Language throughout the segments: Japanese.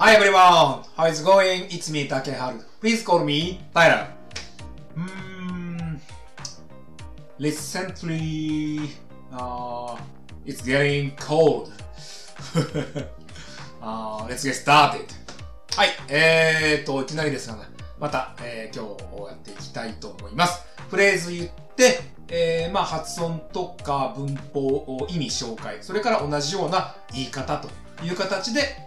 Hi everyone! How is it going? It's me, Takeharu. Please call me Tyler. Mm, recently, uh, it's getting cold. uh, let's get started. はい、えーと、いきなりですが、また、えー、今日やっていきたいと思います。フレーズ言って、えー、まあ発音とか文法、意味紹介、それから同じような言い方という形で、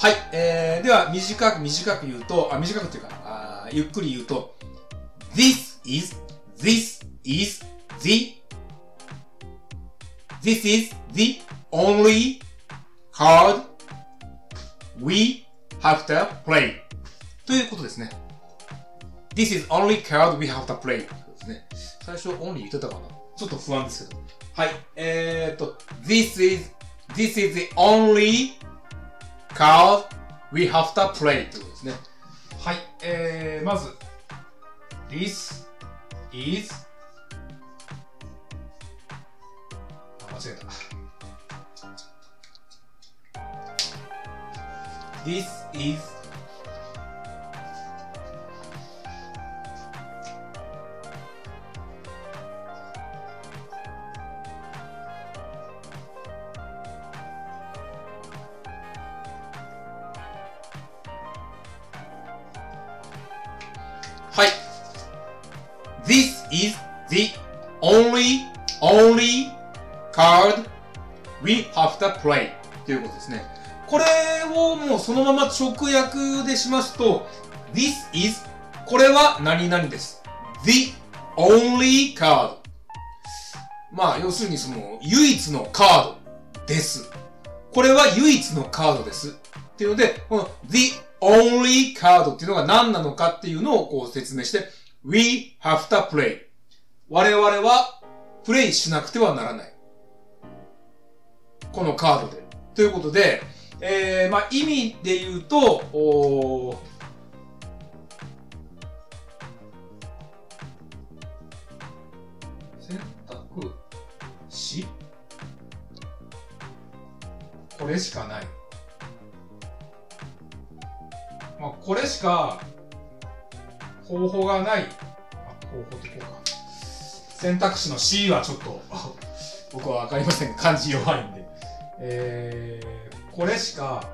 はい。えー、では、短く短く言うと、あ、短くっていうか、あゆっくり言うと、This is, this is the, this is the only card we have to play. ということですね。This is only card we have to play. ですね。最初 only 言ってたかなちょっと不安ですけど。はい。えーと、This is, this is the only card we have to play ということですね。はい。えー、まず、This is あ、間違えた。This is 直訳でしますと、This is これは何々です。The only card まあ、要するにその、唯一のカードです。これは唯一のカードです。っていうので、この The only card っていうのが何なのかっていうのをこう説明して、We have to play. 我々はプレイしなくてはならない。このカードで。ということで、えー、まあ意味で言うと、おー選択肢？これしかない。まあ、これしか方法がない。あ、方法ってこうか。選択肢の C はちょっと僕はわかりません。漢字弱いんで。えー、これしか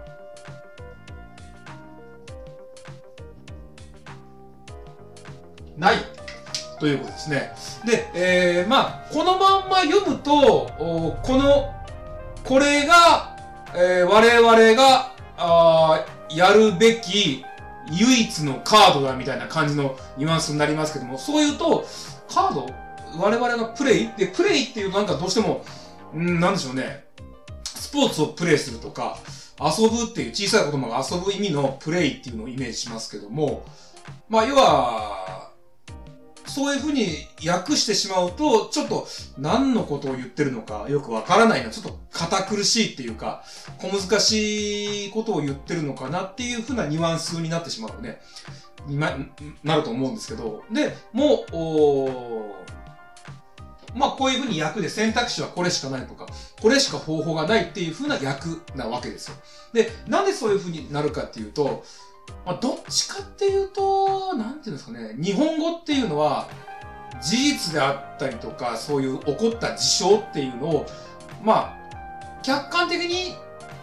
ないということですね。で、えー、まあ、このまんま読むと、この、これが、えー、我々が、あーやるべき唯一のカードだみたいな感じのニュアンスになりますけども、そう言うと、カード？我々がプレイ？で、プレイっていうとなんかどうしても、んなんでしょうね。スポーツをプレイするとか、遊ぶっていう小さい言葉が遊ぶ意味のプレイっていうのをイメージしますけども、まあ、要は、そういうふうに訳してしまうと、ちょっと何のことを言ってるのかよくわからないな。ちょっと堅苦しいっていうか、小難しいことを言ってるのかなっていうふうなニュアンスになってしまうね。になると思うんですけど。で、もう、まあこういうふうに訳で選択肢はこれしかないとか、これしか方法がないっていうふうな訳なわけですよ。で、なんでそういうふうになるかっていうと、まあどっちかっていうと、なんていうんですかね、日本語っていうのは、事実であったりとか、そういう起こった事象っていうのを、まあ、客観的に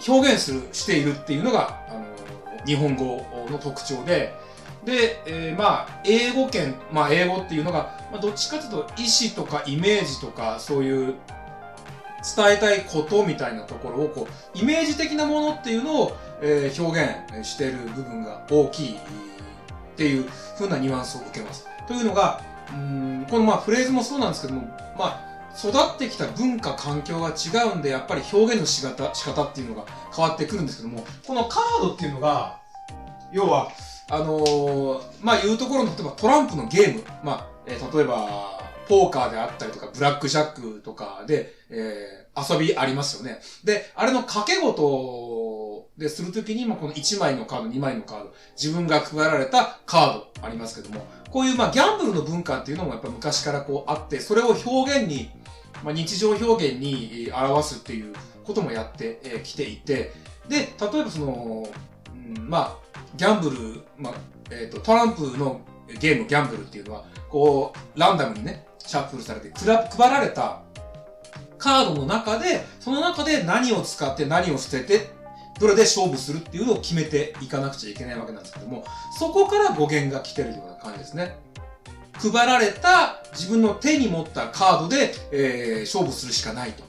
表現する、しているっていうのが、あの、日本語の特徴で、で、えーまあ、英語圏、まあ、英語っていうのが、まあ、どっちかというと、意思とかイメージとか、そういう、伝えたいことみたいなところを、こう、イメージ的なものっていうのを、えー表現してる部分が大きいっていう風なニュアンスを受けます。というのが、うんこのまあフレーズもそうなんですけども、まあ、育ってきた文化、環境が違うんで、やっぱり表現の仕方、仕方っていうのが変わってくるんですけども、このカードっていうのが、要は、あのー、まあ言うところの、例えばトランプのゲーム、まあ、えー、例えば、ポーカーであったりとか、ブラックジャックとかで、えー、遊びありますよね。で、あれの掛け事でするときに、まあ、この1枚のカード、2枚のカード、自分が配られたカードありますけども、こういう、まあ、ギャンブルの文化っていうのもやっぱ昔からこうあって、それを表現に、まあ、日常表現に表すっていうこともやってき、ていて、で、例えばその、うん、まあ、ギャンブル、まあ、えっ、ー、と、トランプのゲーム、ギャンブルっていうのは、こう、ランダムにね、シャッフルされて、くら配られたカードの中で、その中で何を使って何を捨てて、どれで勝負するっていうのを決めていかなくちゃいけないわけなんですけども、そこから語源が来てるような感じですね。配られた自分の手に持ったカードで、えー、勝負するしかないと。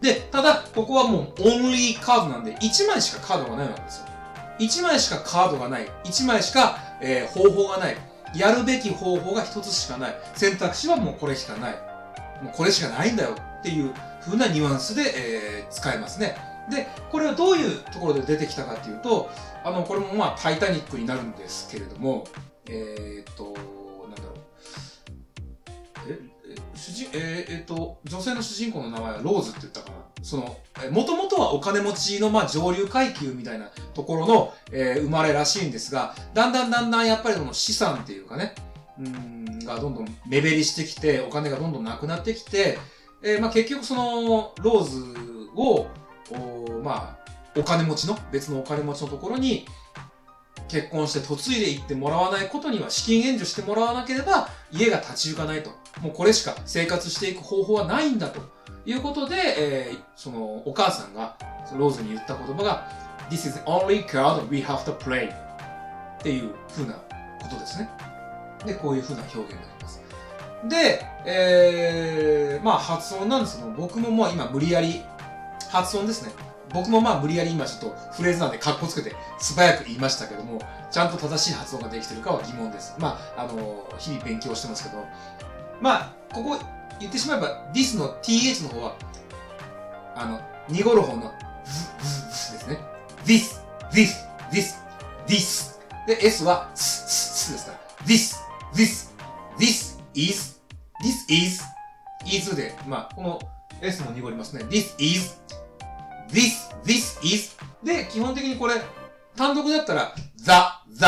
で、ただ、ここはもうオンリーカードなんで、1枚しかカードがないわけですよ。1枚しかカードがない。1枚しか、えー、方法がない。やるべき方法が1つしかない。選択肢はもうこれしかない。もうこれしかないんだよっていう風なニュアンスで、えー、使えますね。で、これはどういうところで出てきたかっていうと、あの、これもまあ、タイタニックになるんですけれども、えー、っと、主人、えー、え、っと、女性の主人公の名前はローズって言ったかな。その、もともとはお金持ちの、まあ、上流階級みたいなところの、えー、生まれらしいんですが、だんだんだんだんやっぱりその資産っていうかね、うん、がどんどん目減りしてきて、お金がどんどんなくなってきて、えー、まあ結局その、ローズを、おまあ、お金持ちの、別のお金持ちのところに、結婚して嫁いでいってもらわないことには資金援助してもらわなければ家が立ち行かないと。もうこれしか生活していく方法はないんだということで、えー、そのお母さんがローズに言った言葉が This is the only card we have to play っていう風なことですね。で、こういう風な表現があります。で、えー、まあ発音なんですけど僕ももう今無理やり発音ですね。僕もまあ無理やり今ちょっとフレーズなんで格好つけて素早く言いましたけども、ちゃんと正しい発音ができてるかは疑問です。まあ、あの、日々勉強してますけど、まあ、ここ言ってしまえば、this の th の方は、あの、濁る方の、ですね。this, this, this, this. で、s は、s, s, s ですから。this, this, this is, this is, is で、まあ、この s も濁りますね。this is, this, this is で、基本的にこれ、単独だったら、the, the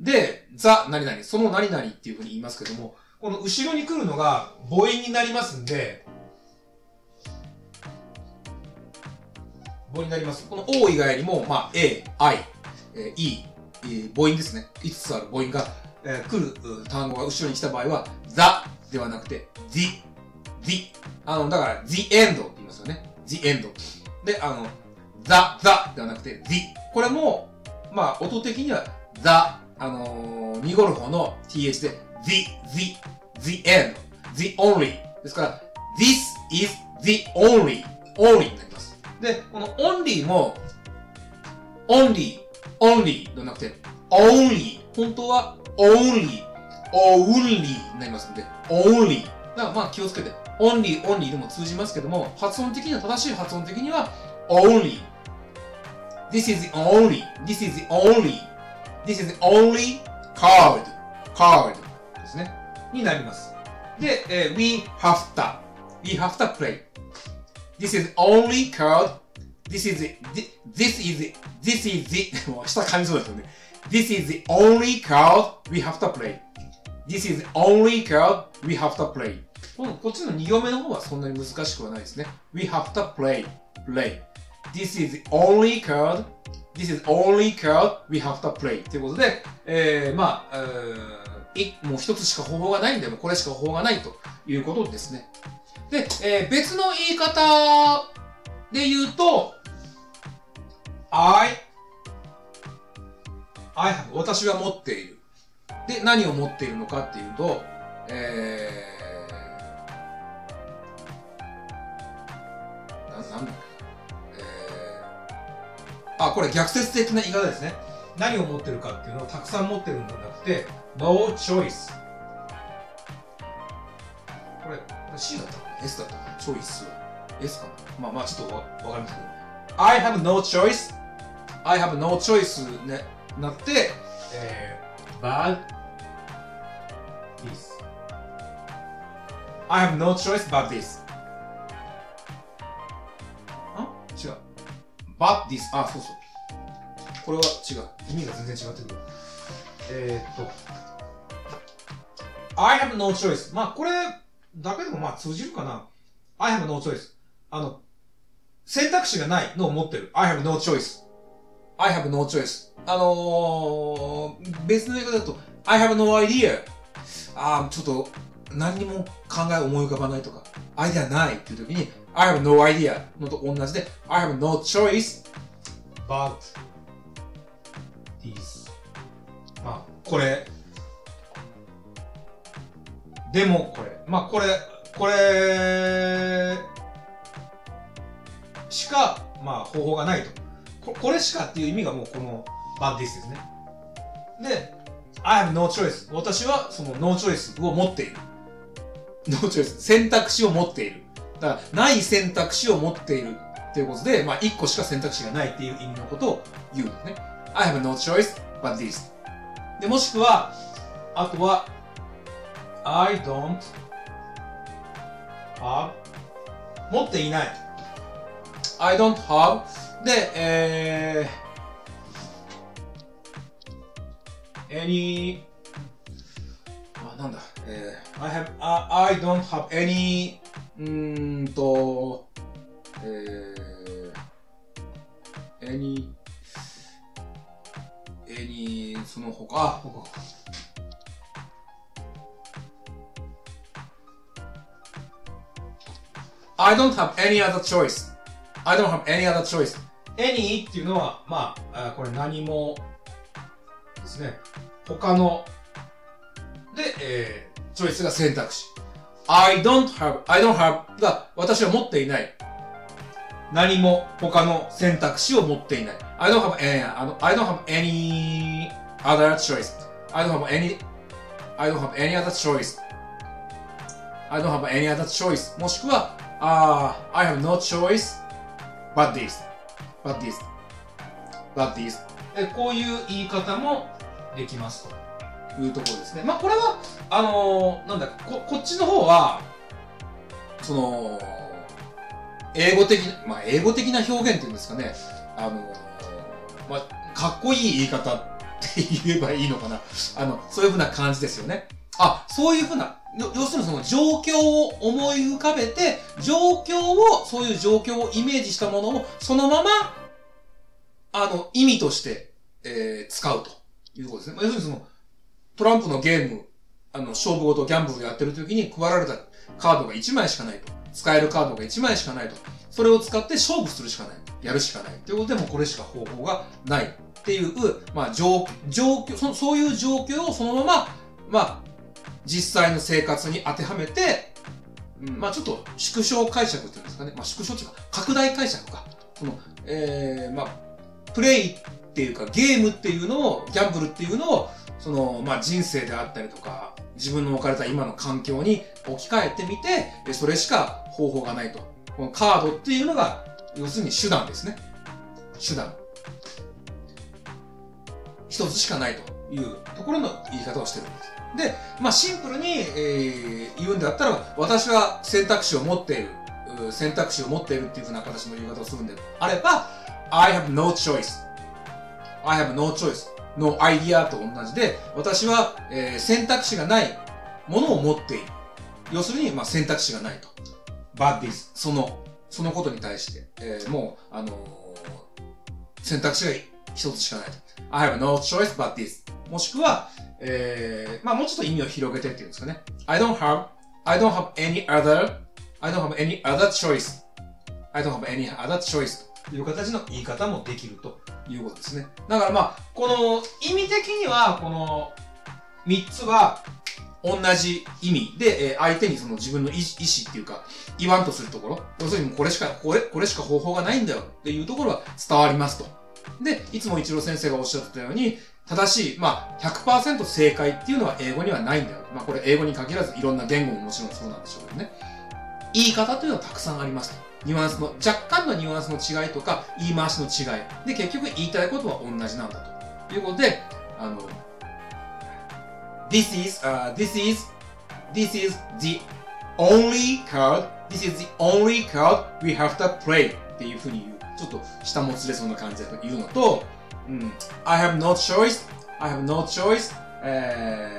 で、the 何々、その何々っていうふうに言いますけども、この後ろに来るのが母音になりますんで、母音になります。この O 以外にも、まあ、A、I、え E、母音ですね。5つある母音が、えー、来る単語が後ろに来た場合は、the ではなくて、the、the。あの、だから、the end って言いますよね。The end。で、あの、the, the ではなくて、the。これも、まあ、音的には、the、あのー、濁る方の th で、the, the, the end, the only ですから、this is the only, only になります。で、この only も、only, only ではなくて、only 本当は only, only になりますので、only だからまあ気をつけて、only, only でも通じますけども、発音的には正しい発音的には only This is the only, this is the only, this is the only card, card ですね。になります。で、えー、we have to, we have to play. This is only card, this is, the, this is, this is the, もう下噛みそうですよね。This is the only card we have to play. This is the only card we have to play. このこっちの2行目の方はそんなに難しくはないですね。We have to play, play. This is the only card, this is only card we have to play. ということで、えー、まあ、えーもう一つしか方法がないんで、もこれしか方法がないということですね。で、えー、別の言い方で言うと、I, I have 私は持っている。で、何を持っているのかっていうと、えー、な、んだっけ、えー、あ、これ逆説的な言い方ですね。何を持ってるかっていうのをたくさん持ってるんじゃなくて、No choice これ C だったかな ?S だったかな？チョイス S かな？まあまあちょっとわわかりますけど。I have no choice. I have no choice ねなって、えー、bad this I have no choice but this. But this あ、そうそうこれは違う意味が全然違ってくるえー、っと I have no choice まあこれだけでもまあ通じるかな I have no choice あの選択肢がないのを持ってる I have no choice I have no choice あのー、別の言い方だと I have no idea ああ、ちょっと何にも考え思い浮かばないとか、アイデアないっていう時に I have no idea のと同じで I have no choice but these まあ、これでもこれ。まあ、これ、これしか、まあ、方法がないと。これしかっていう意味がもうこの bad this ですね。で、I have no choice. 私はその no choice を持っている。No choice. 選択肢を持っている。だから、ない選択肢を持っているっていうことで、まあ、一個しか選択肢がないっていう意味のことを言うんですね。I have no choice but this. で、もしくは、あとは、I don't have 持っていない。I don't have で、えー、any あ、なんだ、えー、I have, I, I don't have any うーんと、えー、any any その他、あ、他 I don't have any other choice. I don't have any other choice. any っていうのは、まあ、これ何もですね。他の、えー、チョイスが選択肢。I don't have, I don't have が私は持っていない。何も他の選択肢を持っていない。I don't have any, I don't have any other choice. I don't have any, I don't have any other choice. I don't have any other choice. もしくは、uh, I have no choice but this, but this, but this. こういう言い方もできますいうところですね。まあこれは、あのー、なんだこ、こっちの方は、その、英語的、まあ英語的な表現っていうんですかね。あのー、まあ、かっこいい言い方って言えばいいのかな。あの、そういうふうな感じですよね。あ、そういうふうな、要するにその状況を思い浮かべて、状況を、そういう状況をイメージしたものを、そのまま、あの、意味として、えー、使うということですね。要するにその、トランプのゲーム、あの、勝負ごとギャンブルやってる時に配られたカードが1枚しかないと。使えるカードが1枚しかないと。それを使って勝負するしかない。やるしかない。ということでもこれしか方法がない。っていう、まあ、状況、そそういう状況をそのまま、まあ、実際の生活に当てはめて、まあちょっと縮小解釈っていうんですかね。まあ縮小っていうか、拡大解釈か。その、えー、まあ、プレイっていうか、ゲームっていうのを、ギャンブルっていうのを、その、まあ人生であったりとか、自分の置かれた今の環境に置き換えてみて、それしか方法がないと。このカードっていうのが、要するに手段ですね。手段。一つしかないというところの言い方をしてるんです。で、まあシンプルに、えー、言うんだったら、私は選択肢を持っている、選択肢を持っているっていうふうな形の言い方をするんであれば、I have no choice. I have no choice. No idea と同じで、私は、えー、選択肢がないものを持っている。要するに、まあ、選択肢がないと。bad is. その、そのことに対して、えー、もう、あのー、選択肢が一つしかないと。I have no choice but this. もしくは、えー、まあもうちょっと意味を広げてっていうんですかね。I don't have, I don't have any other, I don't have any other choice. I don't have any other choice いう形の言い方もできるということですね。だからまあ、この意味的には、この3つは同じ意味で、えー、相手にその自分の意思っていうか、言わんとするところ、要するにこれしか、これ、これしか方法がないんだよっていうところは伝わりますと。で、いつも一郎先生がおっしゃってたように、正しい、まあ100%正解っていうのは英語にはないんだよ。まあこれ英語に限らずいろんな言語ももちろんそうなんでしょうけどね。言い方というのはたくさんありますとニュアンスの、若干のニュアンスの違いとか、言い回しの違い。で、結局言いたいことは同じなんだということで、あの、This is, uh, this is, this is the only card, this is the only card we have to play っていうふうに言う。ちょっと下もつれそうな感じで言うのと、うん、I have no choice, I have no choice, え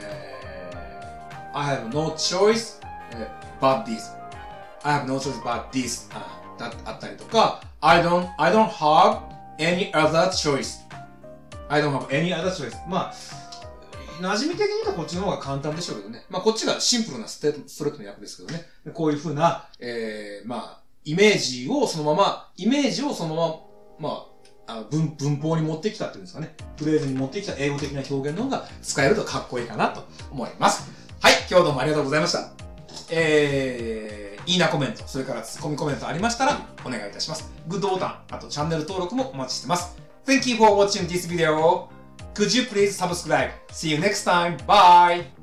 ー、I have no choice、えー、but this. I have no choice but this. あだったりとか、I don't, I don't have any other choice. I don't have any other choice. まあ、馴染み的に言うとこっちの方が簡単でしょうけどね。まあこっちがシンプルなステストレートの役ですけどね。こういうふうな、えー、まあ、イメージをそのまま、イメージをそのまま、まあ、あ文文法に持ってきたっていうんですかね。フレーズに持ってきた英語的な表現の方が使えるとかっこいいかなと思います。はい、今日どうもありがとうございました。えー、いいなコメント、それからツッコミコメントありましたらお願いいたします。グッドボタン、あとチャンネル登録もお待ちしてます。Thank you for watching this video. Could you please subscribe? See you next time. Bye!